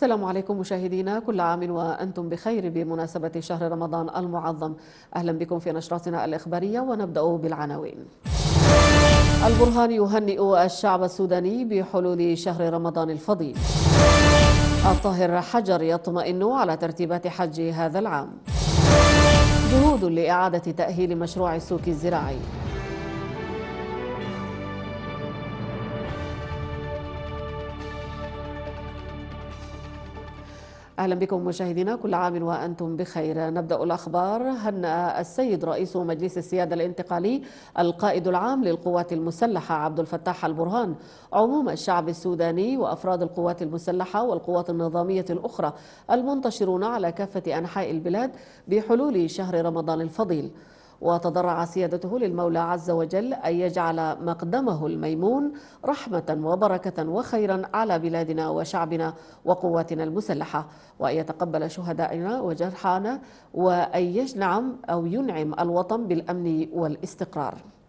السلام عليكم مشاهدينا كل عام وأنتم بخير بمناسبة شهر رمضان المعظم. أهلا بكم في نشرتنا الإخبارية ونبدأ بالعناوين. البرهان يهنئ الشعب السوداني بحلول شهر رمضان الفضيل. الطاهر حجر يطمئن على ترتيبات حج هذا العام. جهود لإعادة تأهيل مشروع السوق الزراعي. أهلا بكم مشاهدينا كل عام وأنتم بخير. نبدأ الأخبار. هنأ السيد رئيس مجلس السيادة الانتقالي القائد العام للقوات المسلحة عبد الفتاح البرهان. عموم الشعب السوداني وأفراد القوات المسلحة والقوات النظامية الأخرى المنتشرون على كافة أنحاء البلاد بحلول شهر رمضان الفضيل. وتضرع سيادته للمولى عز وجل أن يجعل مقدمه الميمون رحمة وبركة وخيرا على بلادنا وشعبنا وقواتنا المسلحة وأن يتقبل شهدائنا وجرحانا وأن يجنعم أو ينعم الوطن بالأمن والاستقرار.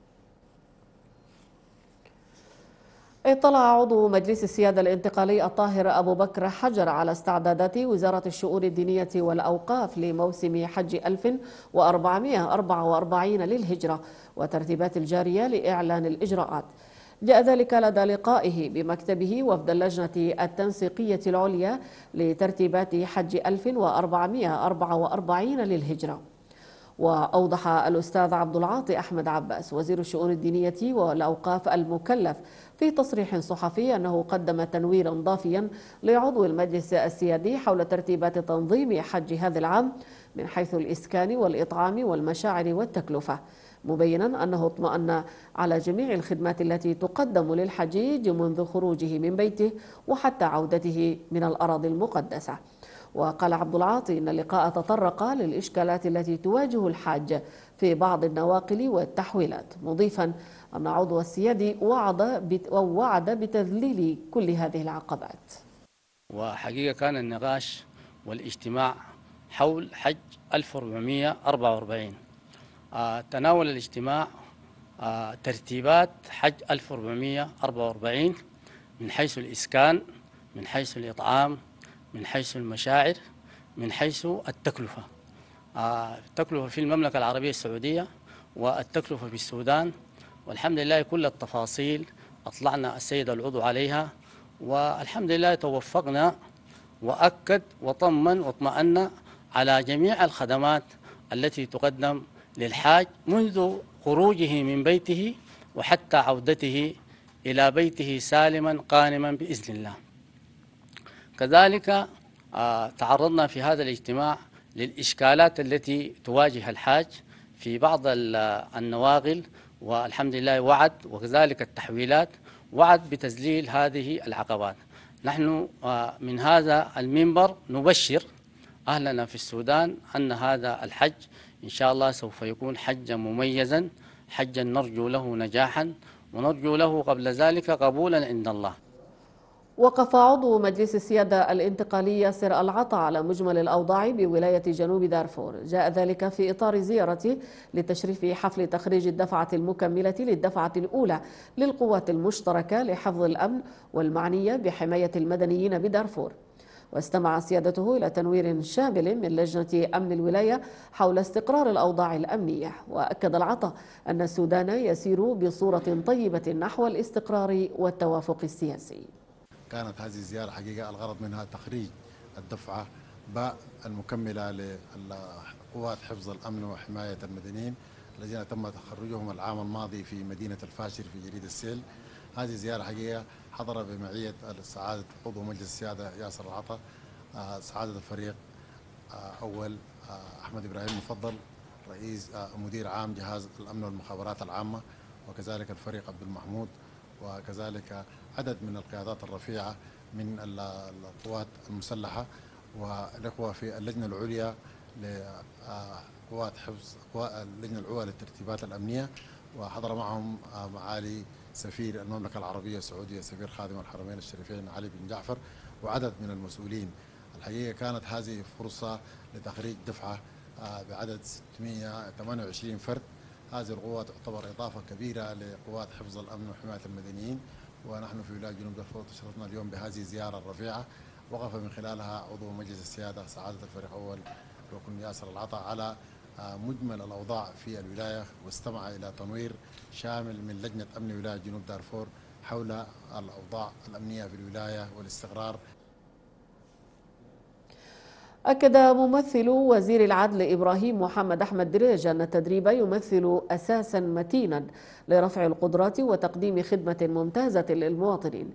اطلع عضو مجلس السيادة الانتقالي الطاهر أبو بكر حجر على استعدادات وزارة الشؤون الدينية والأوقاف لموسم حج 1444 للهجرة وترتيبات الجارية لإعلان الإجراءات. جاء ذلك لدى لقائه بمكتبه وفد اللجنة التنسيقية العليا لترتيبات حج 1444 للهجرة. وأوضح الأستاذ عبد العاطي أحمد عباس وزير الشؤون الدينية والأوقاف المكلف في تصريح صحفي أنه قدم تنويرا ضافيا لعضو المجلس السيادي حول ترتيبات تنظيم حج هذا العام من حيث الإسكان والإطعام والمشاعر والتكلفة مبينا أنه اطمأن على جميع الخدمات التي تقدم للحجيج منذ خروجه من بيته وحتى عودته من الأراضي المقدسة. وقال عبد العاطي إن اللقاء تطرق للإشكالات التي تواجه الحاج في بعض النواقل والتحويلات مضيفا أن عضو السيادي وعد وعد بتذليل كل هذه العقبات. وحقيقة كان النقاش والاجتماع حول حج 1444 آه تناول الاجتماع آه ترتيبات حج 1444 من حيث الإسكان من حيث الإطعام من حيث المشاعر من حيث التكلفة. آه التكلفة في المملكة العربية السعودية والتكلفة في السودان والحمد لله كل التفاصيل أطلعنا السيد العضو عليها والحمد لله توفقنا وأكد وطمن واطمأن على جميع الخدمات التي تقدم للحاج منذ خروجه من بيته وحتى عودته إلى بيته سالما قانما بإذن الله. كذلك تعرضنا في هذا الاجتماع للإشكالات التي تواجه الحاج في بعض النواقل والحمد لله وعد وكذلك التحويلات وعد بتذليل هذه العقبات. نحن من هذا المنبر نبشر أهلنا في السودان أن هذا الحج إن شاء الله سوف يكون حجا مميزا حجا نرجو له نجاحا ونرجو له قبل ذلك قبولا عند الله. وقف عضو مجلس السيادة الانتقالي ياسر العطا على مجمل الأوضاع بولاية جنوب دارفور. جاء ذلك في إطار زيارته لتشريف حفل تخريج الدفعة المكملة للدفعة الأولى للقوات المشتركة لحفظ الأمن والمعنية بحماية المدنيين بدارفور. واستمع سيادته إلى تنوير شامل من لجنة أمن الولاية حول استقرار الأوضاع الأمنية. وأكد العطا أن السودان يسير بصورة طيبة نحو الاستقرار والتوافق السياسي. كانت هذه الزيارة حقيقة الغرض منها تخريج الدفعة باء المكملة لقوات حفظ الأمن وحماية المدنيين الذين تم تخرجهم العام الماضي في مدينة الفاشر في جريدة السيل. هذه الزيارة حقيقة حضر بمعية سعادة عضو مجلس السيادة ياسر العطا سعادة الفريق أول أحمد إبراهيم مفضل رئيس مدير عام جهاز الأمن والمخابرات العامة وكذلك الفريق عبد المحمود وكذلك عدد من القيادات الرفيعة من القوات المسلحة والإخوة في اللجنة العليا لقوات حفظ اللجنة العليا للترتيبات الأمنية وحضر معهم معالي سفير المملكة العربية السعودية سفير خادم الحرمين الشريفين علي بن جعفر وعدد من المسؤولين. الحقيقة كانت هذه فرصة لتخريج دفعة بعدد 628 فرد. هذه القوة تعتبر إضافة كبيرة لقوات حفظ الأمن وحماية المدنيين ونحن في ولاية جنوب دارفور تشرفنا اليوم بهذه الزيارة الرفيعة. وقف من خلالها عضو مجلس السيادة سعادة الفريق أول ركن ياسر العطاء على آه، مجمل الأوضاع في الولاية واستمع إلى تنوير شامل من لجنة أمن ولاية جنوب دارفور حول الأوضاع الأمنية في الولاية والاستقرار. أكد ممثل وزير العدل إبراهيم محمد أحمد دريج أن التدريب يمثل أساسا متينا لرفع القدرات وتقديم خدمة ممتازة للمواطنين.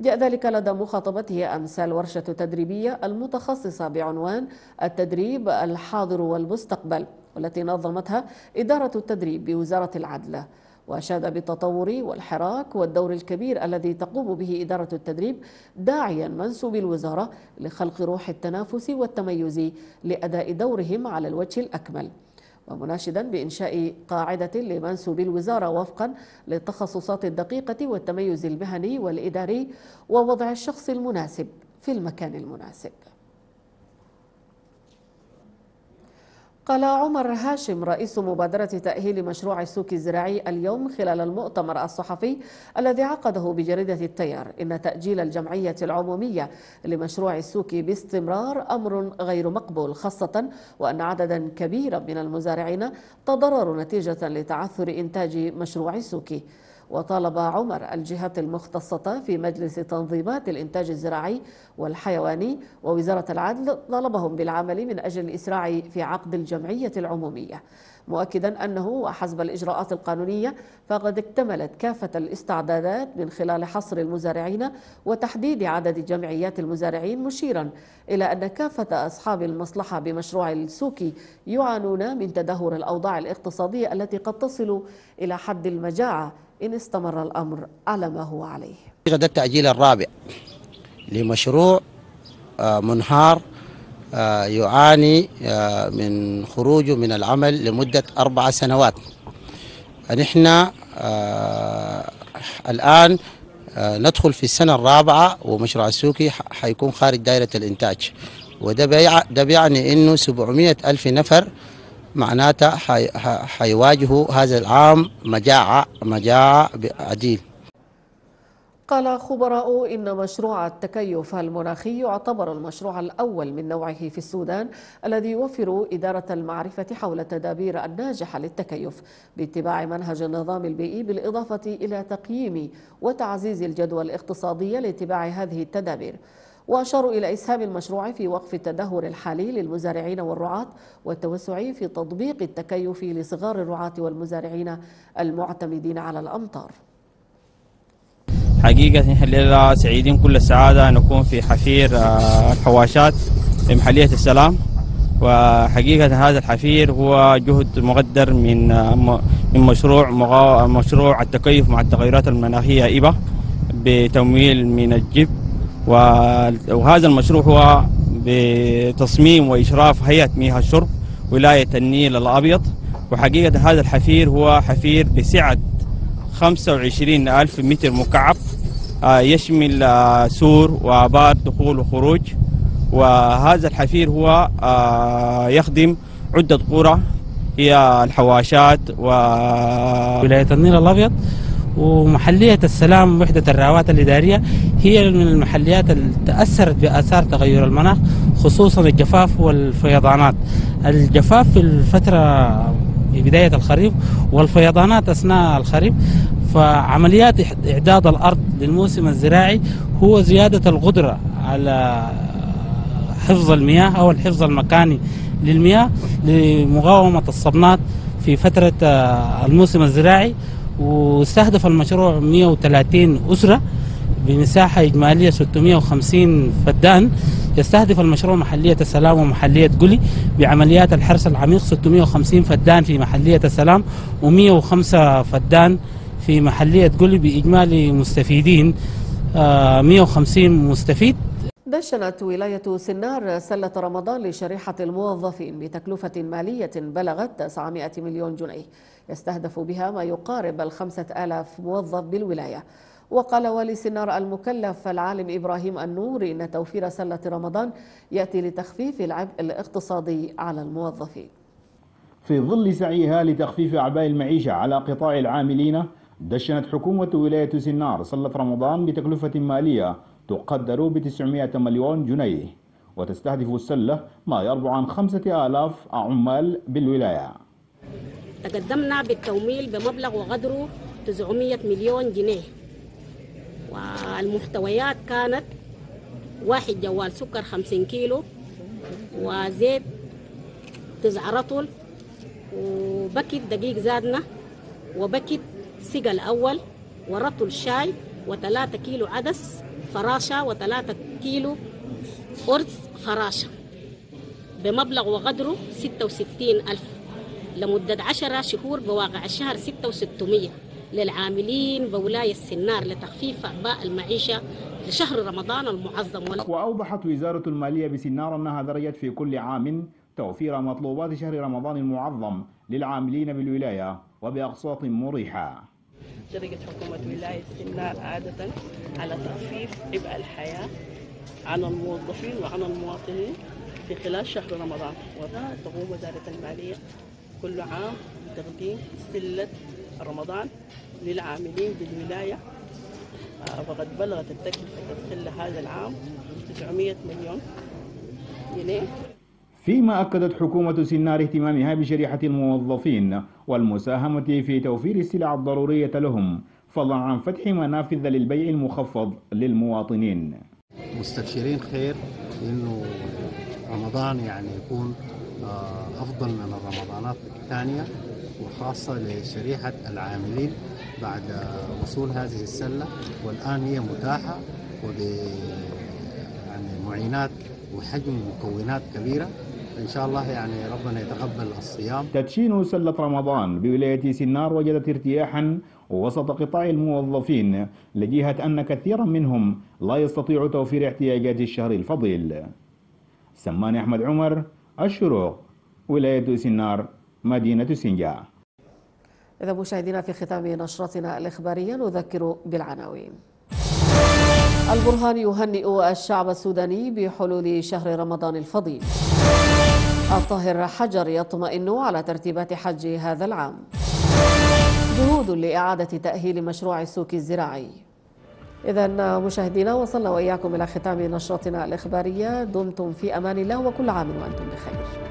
جاء ذلك لدى مخاطبته أمس الورشة التدريبية المتخصصة بعنوان التدريب الحاضر والمستقبل والتي نظمتها إدارة التدريب بوزارة العدل. وأشاد بالتطور والحراك والدور الكبير الذي تقوم به إدارة التدريب داعيا منسوب الوزارة لخلق روح التنافس والتميز لأداء دورهم على الوجه الأكمل. ومناشدا بإنشاء قاعدة لمنسوب الوزارة وفقا للتخصصات الدقيقة والتميز المهني والإداري ووضع الشخص المناسب في المكان المناسب. قال عمر هاشم رئيس مبادرة تأهيل مشروع السوق الزراعي اليوم خلال المؤتمر الصحفي الذي عقده بجريدة التيار. إن تأجيل الجمعية العمومية لمشروع السوق باستمرار أمر غير مقبول خاصة وأن عددا كبيرا من المزارعين تضرروا نتيجة لتعثر إنتاج مشروع السوق. وطالب عمر الجهات المختصة في مجلس تنظيمات الإنتاج الزراعي والحيواني ووزارة العدل طلبهم بالعمل من أجل الإسراع في عقد الجمعية العمومية. مؤكدا أنه وحسب الإجراءات القانونية فقد اكتملت كافة الاستعدادات من خلال حصر المزارعين وتحديد عدد جمعيات المزارعين مشيرا إلى أن كافة أصحاب المصلحة بمشروع السوكي يعانون من تدهور الأوضاع الاقتصادية التي قد تصل إلى حد المجاعة إن استمر الأمر على ما هو عليه. ده التأجيل الرابع لمشروع آه، منهار آه، يعاني آه، من خروجه من العمل لمدة أربع سنوات. نحن الآن ندخل في السنة الرابعة ومشروع السوكي حيكون خارج دائرة الإنتاج. وده ده بيعني إنه 700 ألف نفر معناتها حيواجهوا هذا العام مجاعة مجاعة عديل قال خبراء إن مشروع التكيف المناخي يعتبر المشروع الأول من نوعه في السودان الذي يوفر إدارة المعرفة حول التدابير الناجحة للتكيف باتباع منهج النظام البيئي بالإضافة إلى تقييم وتعزيز الجدوى الاقتصادية لاتباع هذه التدابير. وأشاروا إلى إسهام المشروع في وقف التدهور الحالي للمزارعين والرعاة والتوسع في تطبيق التكيف لصغار الرعاة والمزارعين المعتمدين على الأمطار. حقيقة نحن سعيدين كل السعادة. نكون في حفير آه، الحواشات محلية السلام. وحقيقة هذا الحفير هو جهد مقدر من آه، من مشروع مشروع التكيف مع التغيرات المناخية إبا بتمويل من الجب وهذا المشروع هو بتصميم وإشراف هيئة مياه الشرب ولاية النيل الأبيض. وحقيقة هذا الحفير هو حفير بسعة 25 ألف متر مكعب آه، يشمل آه، سور وآبار دخول وخروج. وهذا الحفير هو آه، يخدم عدة قرى هي الحواشات ولاية النيل الأبيض. ومحلية السلام وحدة الرعوات الإدارية هي من المحليات اللي تأثرت بآثار تغير المناخ خصوصا الجفاف والفيضانات. الجفاف في الفترة في بداية الخريف والفيضانات أثناء الخريف فعمليات إعداد الأرض للموسم الزراعي هو زيادة القدرة على حفظ المياه أو الحفظ المكاني للمياه لمقاومة الصبنات في فترة الموسم الزراعي. واستهدف المشروع 130 أسرة بمساحة إجمالية 650 فدان. يستهدف المشروع محلية السلام ومحلية قلي بعمليات الحرس العميق 650 فدان في محلية السلام و105 فدان في محلية قلي بإجمالي مستفيدين. 150 آه، مستفيد. دشنت ولاية سنار سلة رمضان لشريحة الموظفين بتكلفة مالية بلغت 900 مليون جنيه. يستهدف بها ما يقارب الخمسة آلاف موظف بالولاية. وقال والي سنار المكلف العالم إبراهيم النور إن توفير سلة رمضان يأتي لتخفيف العبء الاقتصادي على الموظفين. في ظل سعيها لتخفيف أعباء المعيشة على قطاع العاملين دشنت حكومة ولاية سنار صلة رمضان بتكلفة مالية تقدر ب 900 مليون جنيه وتستهدف السلة ما يربع عن خمسة آلاف عمال بالولاية. تقدمنا بالتمويل بمبلغ وقدره 900 مليون جنيه. والمحتويات كانت واحد جوال سكر 50 كيلو وزيت تسع رطل وبكت دقيق زادنا وبكت سقى الأول ورطل شاي وثلاثة كيلو عدس. فراشة وثلاثة كيلو أرز فراشة بمبلغ وقدره 66 ألف لمدة عشرة شهور بواقع الشهر 6600 للعاملين بولاية السنار لتخفيف أعباء المعيشة لشهر رمضان المعظم. وأوضحت وزارة المالية بسنار أنها درجت في كل عام توفير مطلوبات شهر رمضان المعظم للعاملين بالولاية وبأقساط مريحة. درجة حكومة ولاية سنار عادة على تخفيف عبء الحياة عن الموظفين وعن المواطنين في خلال شهر رمضان. وتقوم وزارة المالية كل عام بتقديم سلة رمضان للعاملين بالولاية. آه، وقد بلغت التكلفة السلة هذا العام 900 مليون جنيه. فيما أكدت حكومة سنار اهتمامها بشريحة الموظفين والمساهمة في توفير السلع الضرورية لهم فضلا عن فتح منافذ للبيع المخفض للمواطنين. مستبشرين خير انه رمضان يعني يكون آه، أفضل من الرمضانات الثانية وخاصة لشريحة العاملين بعد وصول هذه السلة والآن هي متاحة وب يعني معينات وحجم مكونات كبيرة. إن شاء الله يعني ربنا يتقبل الصيام. تدشين سلة رمضان بولاية سنار وجدت ارتياحا وسط قطاع الموظفين لجهة أن كثيرا منهم لا يستطيع توفير احتياجات الشهر الفضيل. سمان أحمد عمر الشروق ولاية سنار مدينة سنجا. إذا مشاهدينا في ختام نشرتنا الإخبارية نذكر بالعناوين. البرهان يهنئ الشعب السوداني بحلول شهر رمضان الفضيل. الطاهر حجر يطمئن على ترتيبات حج هذا العام. جهود لإعادة تأهيل مشروع السوق الزراعي. إذا مشاهدينا وصلنا وإياكم إلى ختام نشرتنا الإخبارية. دمتم في أمان الله وكل عام وأنتم بخير.